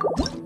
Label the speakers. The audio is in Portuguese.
Speaker 1: Música